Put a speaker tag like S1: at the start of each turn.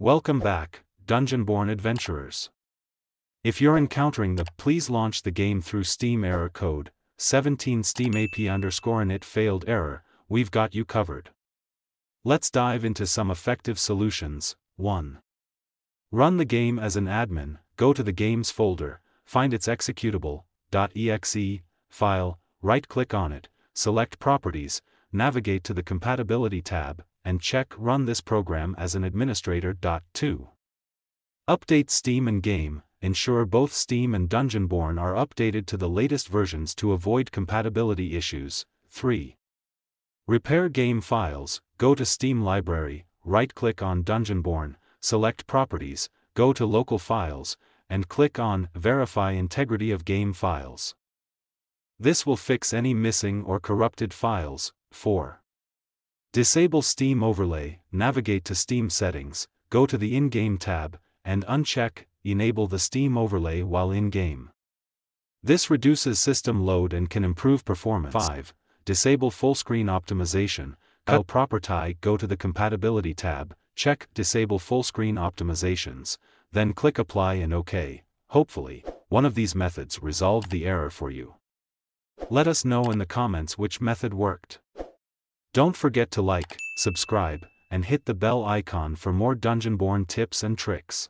S1: Welcome back, Dungeonborne adventurers. If you're encountering the please launch the game through Steam error code, 17 Steam AP underscore init failed error, we've got you covered. Let's dive into some effective solutions. 1. Run the game as an admin, go to the games folder, find its executable, .exe, file, right-click on it, select Properties, navigate to the Compatibility tab, and check Run this program as an administrator. 2. Update Steam and Game, ensure both Steam and Dungeonborne are updated to the latest versions to avoid compatibility issues. 3. Repair game files, go to Steam Library, right-click on Dungeonborne, select Properties, go to Local Files, and click on Verify Integrity of Game Files. This will fix any missing or corrupted files. 4. Disable Steam Overlay, navigate to Steam Settings, go to the In-Game tab, and uncheck Enable the Steam Overlay while in-game. This reduces system load and can improve performance. 5. Disable Full Screen Optimization, Cut Property go to the Compatibility tab, check Disable Full Screen Optimizations, then click Apply and OK. Hopefully, one of these methods resolved the error for you. Let us know in the comments which method worked. Don't forget to like, subscribe, and hit the bell icon for more Dungeonborne tips and tricks.